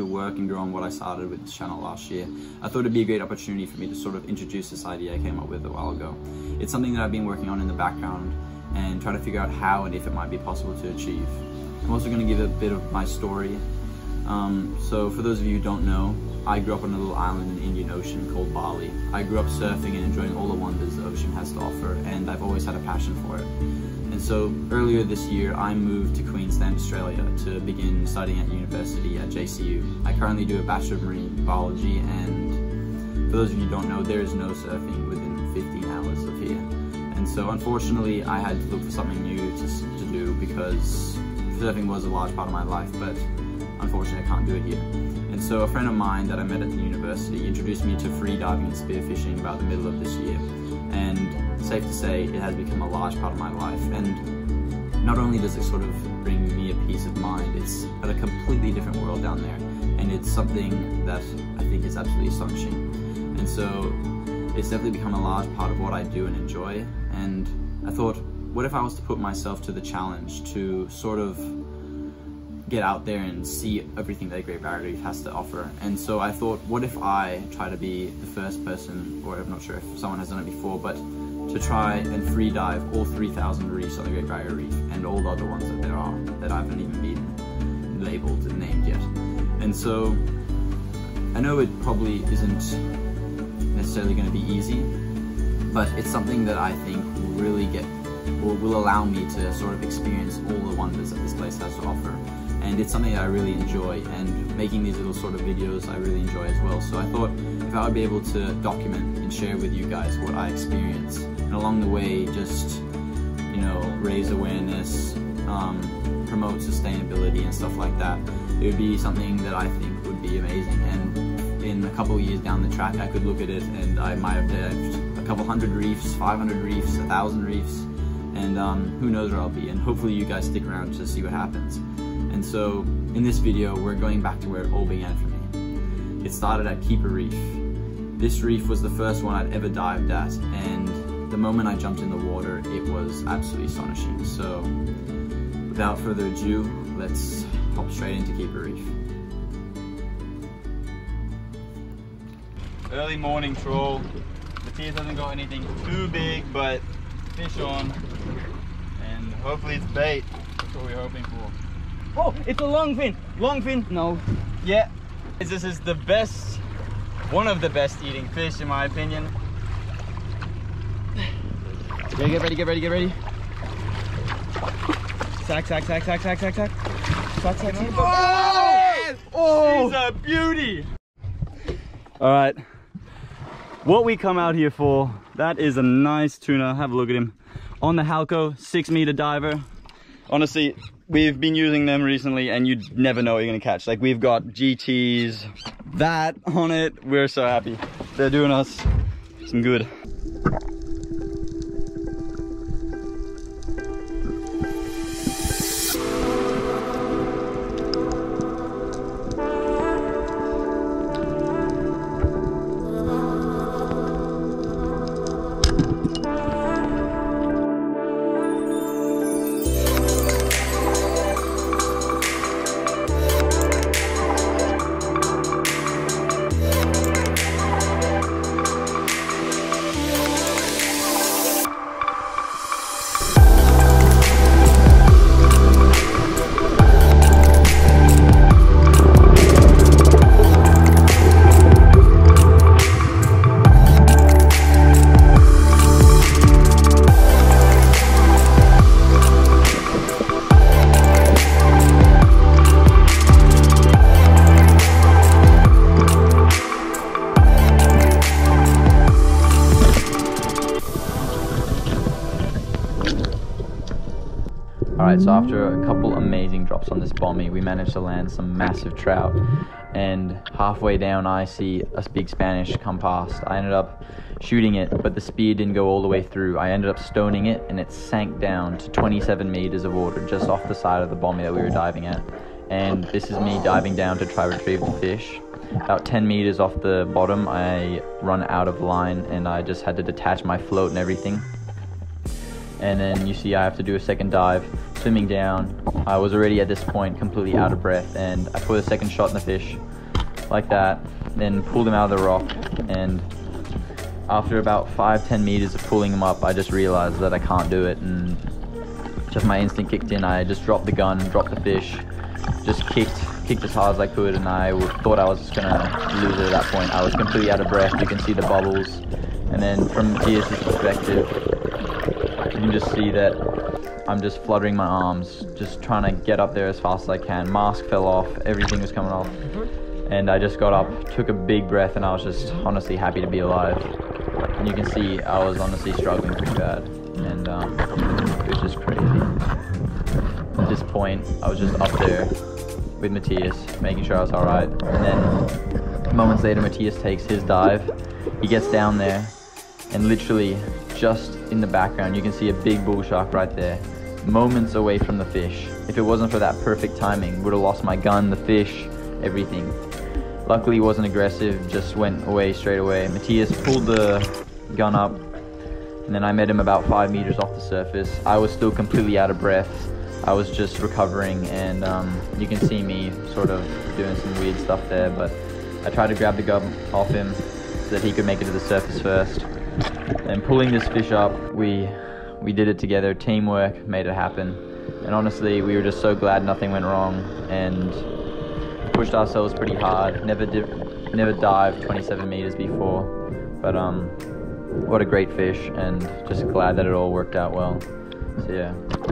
to work and grow on what I started with this channel last year, I thought it'd be a great opportunity for me to sort of introduce this idea I came up with a while ago. It's something that I've been working on in the background and try to figure out how and if it might be possible to achieve. I'm also going to give a bit of my story. Um, so for those of you who don't know, I grew up on a little island in the Indian Ocean called Bali. I grew up surfing and enjoying all the wonders the ocean has to offer and I've always had a passion for it. And so earlier this year, I moved to Queensland, Australia to begin studying at university at JCU. I currently do a Bachelor of Marine Biology and for those of you who don't know, there is no surfing within 15 hours of here. And so unfortunately, I had to look for something new to, to do because surfing was a large part of my life, but unfortunately I can't do it here. And so a friend of mine that I met at the university introduced me to free diving and spearfishing about the middle of this year. And safe to say it has become a large part of my life and not only does it sort of bring me a peace of mind, it's a completely different world down there and it's something that I think is absolutely astonishing. And so it's definitely become a large part of what I do and enjoy and I thought what if I was to put myself to the challenge to sort of get out there and see everything that Great Barrier Reef has to offer. And so I thought, what if I try to be the first person, or I'm not sure if someone has done it before, but to try and free dive all 3,000 reefs on the Great Barrier Reef and all the other ones that there are that I haven't even been labeled and named yet. And so I know it probably isn't necessarily going to be easy, but it's something that I think will really get, will, will allow me to sort of experience all the wonders that this place has to offer and it's something that I really enjoy and making these little sort of videos I really enjoy as well so I thought if I would be able to document and share with you guys what I experience and along the way just you know raise awareness um, promote sustainability and stuff like that it would be something that I think would be amazing and in a couple years down the track I could look at it and I might have dived a couple hundred reefs 500 reefs a thousand reefs and um, who knows where I'll be and hopefully you guys stick around to see what happens and so in this video, we're going back to where it all began for me. It started at Keeper Reef. This reef was the first one I'd ever dived at and the moment I jumped in the water, it was absolutely astonishing. So without further ado, let's hop straight into Keeper Reef. Early morning trawl. Matthias hasn't got anything too big, but fish on. And hopefully it's bait. That's what we're hoping for. Oh, it's a long fin. Long fin. No. Yeah. This is the best, one of the best eating fish in my opinion. Yeah, get ready, get ready, get ready. Sack, sack, sack, sack, sack, sack, sack. Sack, sack, sack. Oh! oh! She's a beauty! All right. What we come out here for, that is a nice tuna. Have a look at him. On the Halco, six meter diver. Honestly, we've been using them recently and you never know what you're gonna catch. Like we've got GTs, that on it. We're so happy. They're doing us some good. Alright, so after a couple amazing drops on this bommy, we managed to land some massive trout. And halfway down, I see a big Spanish come past. I ended up shooting it, but the speed didn't go all the way through. I ended up stoning it, and it sank down to 27 meters of water just off the side of the bommy that we were diving at. And this is me diving down to try retrieve the fish. About 10 meters off the bottom, I run out of line, and I just had to detach my float and everything and then you see I have to do a second dive, swimming down. I was already at this point completely out of breath, and I put a second shot in the fish, like that, then pulled him out of the rock, and after about five, ten meters of pulling him up, I just realized that I can't do it, and just my instinct kicked in. I just dropped the gun, dropped the fish, just kicked, kicked as hard as I could, and I thought I was just gonna lose it at that point. I was completely out of breath. You can see the bubbles, and then from Matthias's perspective, you can just see that I'm just fluttering my arms, just trying to get up there as fast as I can. Mask fell off, everything was coming off, and I just got up, took a big breath, and I was just honestly happy to be alive. And you can see I was honestly struggling pretty bad, and um, it was just crazy. At this point, I was just up there with Matthias, making sure I was alright. And then moments later, Matthias takes his dive. He gets down there, and literally just in the background, you can see a big bull shark right there, moments away from the fish. If it wasn't for that perfect timing, would have lost my gun, the fish, everything. Luckily, he wasn't aggressive, just went away straight away. Matthias pulled the gun up, and then I met him about five meters off the surface. I was still completely out of breath. I was just recovering, and um, you can see me sort of doing some weird stuff there, but I tried to grab the gun off him so that he could make it to the surface first. And pulling this fish up, we we did it together. Teamwork made it happen. And honestly, we were just so glad nothing went wrong and pushed ourselves pretty hard. Never did, never dived 27 meters before, but um, what a great fish, and just glad that it all worked out well. So yeah.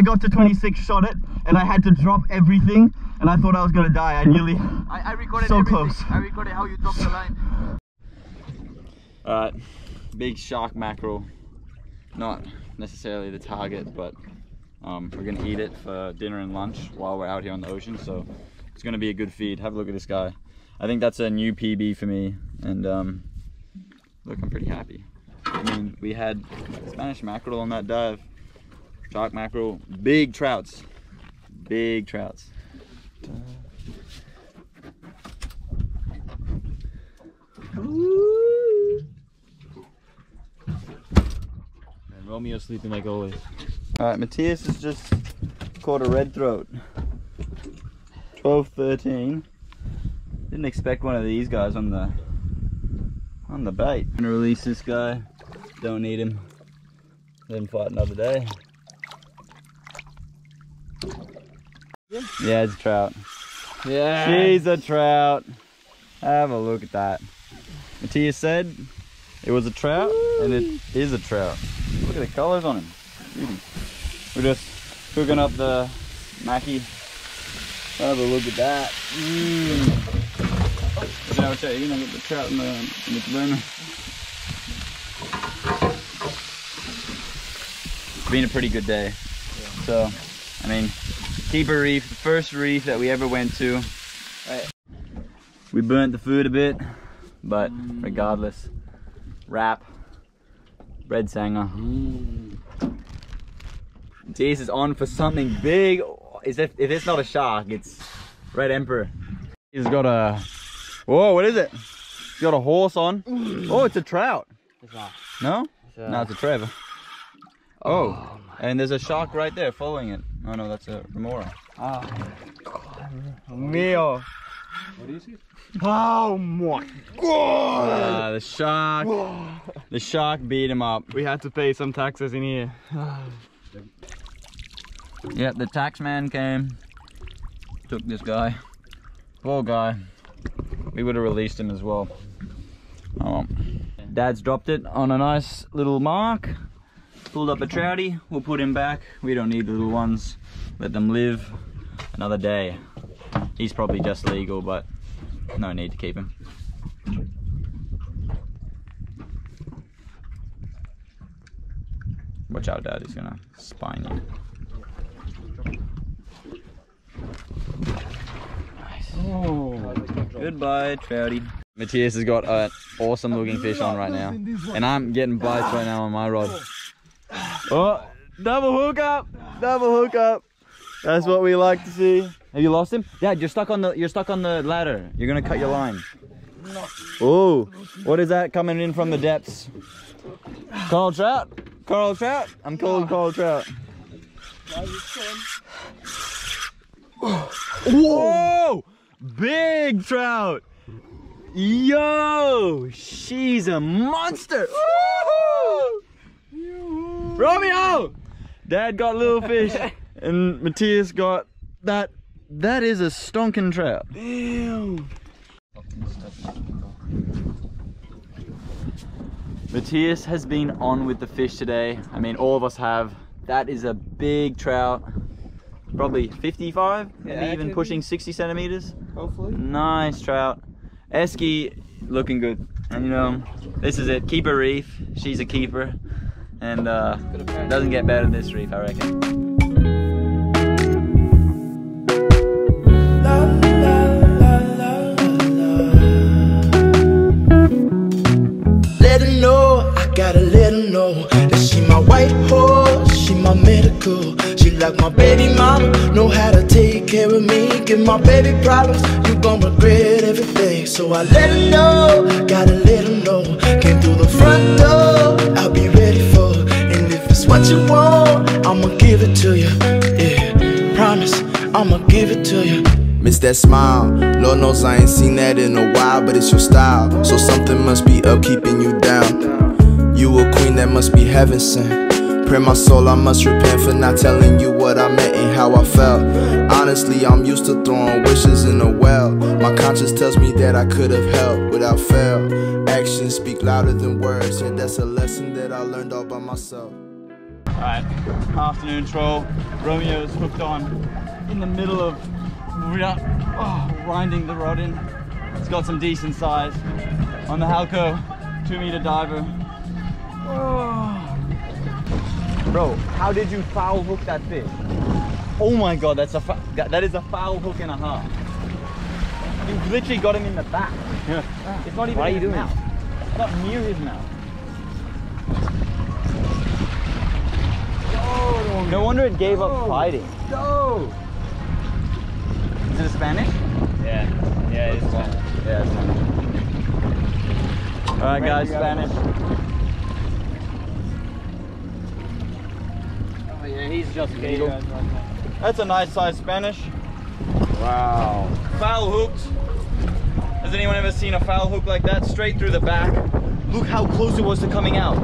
I got to 26, shot it, and I had to drop everything, and I thought I was gonna die. I nearly, I, I recorded So everything. close. I recorded how you dropped the line. Alright, big shark mackerel. Not necessarily the target, but um, we're gonna eat it for dinner and lunch while we're out here on the ocean, so it's gonna be a good feed. Have a look at this guy. I think that's a new PB for me, and um, look, I'm pretty happy. I mean, we had Spanish mackerel on that dive, shark mackerel, big trouts, big trouts. And Romeo's sleeping like always. All right, Matthias has just caught a red throat. 12, 13. Didn't expect one of these guys on the on the bait. I'm gonna release this guy. Don't need him. Let him fight another day. Yeah, it's a trout. Yeah. She's a trout. Have a look at that. Matthias said it was a trout, and it is a trout. Look at the colors on him. Beauty. We're just cooking up the mackie. Have a look at that. Mm. How it's you're gonna get the trout in the, in the burner. It's been a pretty good day. So, I mean, Keeper Reef, the first reef that we ever went to. We burnt the food a bit, but regardless, wrap, red sanger. Jace is on for something big. Is if, if it's not a shark, it's red emperor. He's got a, whoa, what is it? He's got a horse on. Oh, it's a trout. No? No, it's a uh, Trevor. Oh, oh and there's a shark right there following it. Oh no, that's a remora. Mio. What is it? Oh my god. Uh, the shark, the shark beat him up. We had to pay some taxes in here. Yep, the tax man came, took this guy. Poor guy. We would have released him as well. Oh well. Dad's dropped it on a nice little mark. Pulled up a trouty. We'll put him back. We don't need the little ones. Let them live another day. He's probably just legal, but no need to keep him. Watch out, Dad. He's gonna spine you. Nice. Oh. Goodbye, Trouty. Matthias has got an awesome looking fish on right now. And I'm getting bites right now on my rod. Oh, double hook up! Double hook up! That's what we like to see. Have you lost him? Dad, you're stuck on the you're stuck on the ladder. You're gonna cut your line. Oh, what is that coming in from the depths? Coral trout? Coral trout? I'm calling coral trout. Whoa! Big trout! Yo! She's a monster! Woo! Romeo! Dad got little fish and Matthias got that. That is a stonking trout. Damn! Matthias has been on with the fish today. I mean, all of us have. That is a big trout. Probably 55, maybe even pushing 60 centimeters. Hopefully. Nice trout. Esky looking good. And you know, this is it. Keeper reef. She's a keeper. And uh, doesn't get better than this reef, I reckon. My baby mama, know how to take care of me. Give my baby problems, you gon' regret everything. So I let her know, gotta let you want, I'ma give it to you. Yeah, promise, I'ma give it to you. Miss that smile. Lord knows I ain't seen that in a while, but it's your style. So something must be up keeping you down. You a queen that must be heaven sent. Pray my soul, I must repent for not telling you what I meant and how I felt. Honestly, I'm used to throwing wishes in a well. My conscience tells me that I could have helped without fail. Actions speak louder than words, and that's a lesson that I learned all by myself. Alright, afternoon troll. Romeo's hooked on in the middle of oh, winding the rod in. It's got some decent size. On the Halco, two meter diver. Oh. Bro, how did you foul hook that fish? Oh my god, that's a that that is a foul hook and a half. You literally got him in the back. Yeah. It's not even Why are you his doing mouth. It's not near his mouth. No wonder it gave up fighting. No! Is it a Spanish? Yeah. Yeah, it's fine. Yeah, it's Spanish. Alright guys, Spanish. Oh, yeah, he's just There you go. guys right. That's a nice size Spanish. Wow. Foul hooked. Has anyone ever seen a foul hook like that? Straight through the back. Look how close it was to coming out.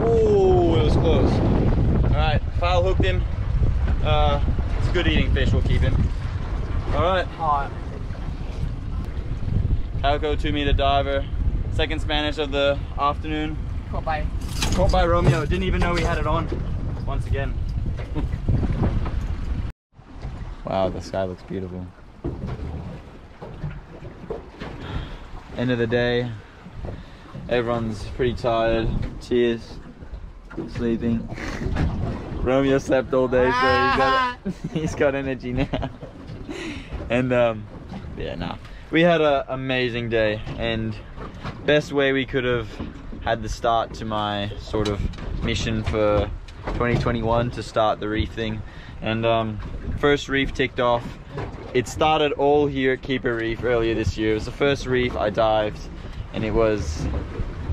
Oh, it was close. Alright, foul hooked him. Uh, it's a good eating fish, we'll keep him. Alright. Alright. Halco two meter diver. Second Spanish of the afternoon. Caught by. Caught by Romeo. Didn't even know he had it on. Once again. wow, the sky looks beautiful. End of the day. Everyone's pretty tired. Cheers. Sleeping. Romeo slept all day, so he's got he's got energy now. and um, yeah, nah. We had an amazing day, and best way we could have had the start to my sort of mission for 2021 to start the reef thing. And um, first reef ticked off. It started all here at Keeper Reef earlier this year. It was the first reef I dived, and it was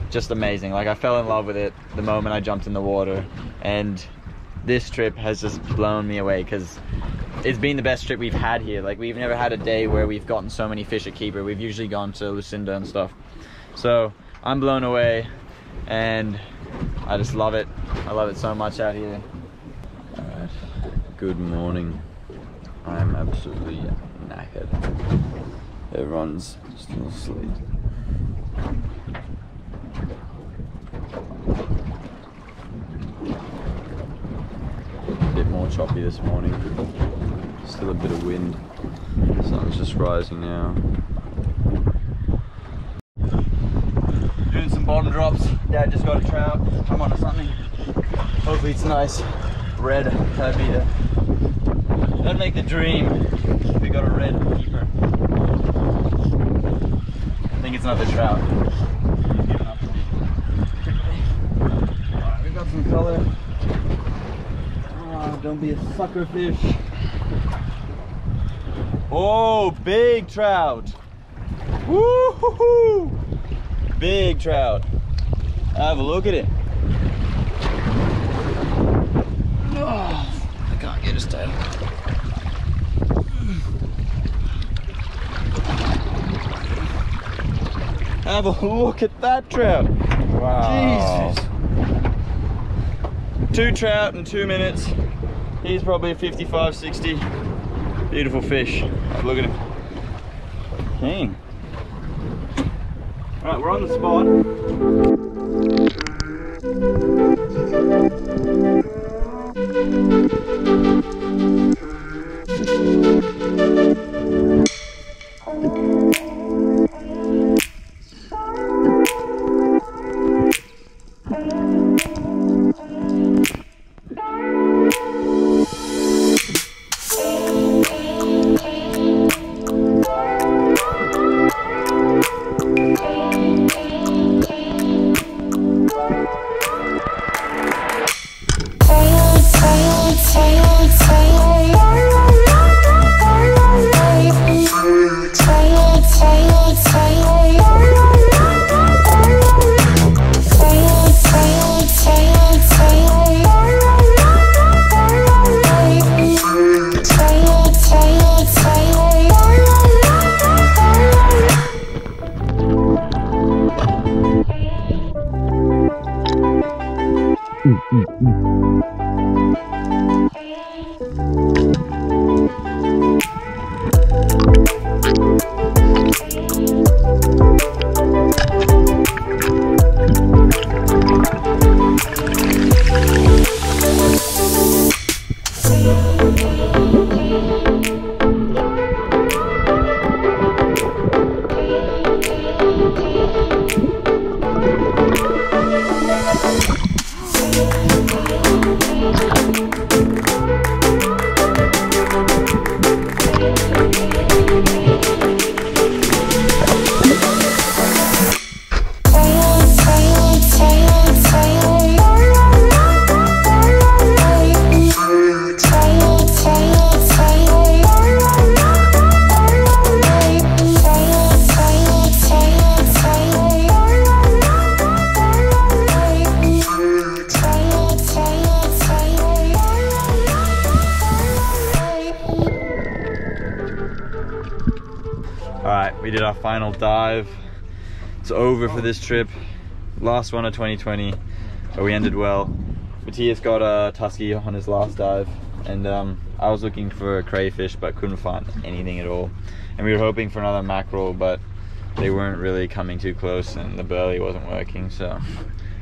just amazing. Like I fell in love with it the moment I jumped in the water, and this trip has just blown me away because it's been the best trip we've had here. Like we've never had a day where we've gotten so many fish at Keeper. We've usually gone to Lucinda and stuff. So I'm blown away, and I just love it. I love it so much out here. Alright, good morning. I'm absolutely knackered. Everyone's still asleep. A bit more choppy this morning. Still a bit of wind. Sun's just rising now. Doing some bottom drops. Dad just got a trout. I'm on to something. Hopefully it's nice. Red. That'd be the that'd make the dream. If we got a red keeper. I think it's another trout. He's giving up on me. Alright, we've got some color. Oh, don't be a sucker fish. Oh, big trout. Woo-hoo-hoo. Big trout. Have a look at it. Oh, I can't get his tail. Have a look at that trout. Wow. Jesus. Two trout in two minutes. He's probably a 55, 60. Beautiful fish. Look at him. King. All right, we're on the spot. All final dive. It's over for this trip. Last one of 2020, but we ended well. Matthias got a tusky on his last dive, and um, I was looking for a crayfish, but couldn't find anything at all. And we were hoping for another mackerel, but they weren't really coming too close, and the burley wasn't working. So,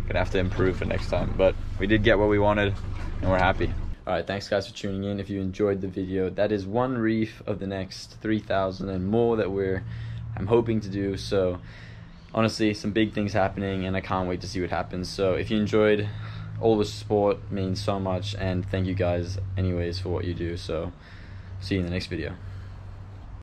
gonna have to improve for next time. But we did get what we wanted, and we're happy. All right, thanks guys for tuning in. If you enjoyed the video, that is one reef of the next 3,000 and more that we're, I'm hoping to do. So honestly, some big things happening and I can't wait to see what happens. So if you enjoyed, all the support means so much and thank you guys anyways for what you do. So see you in the next video.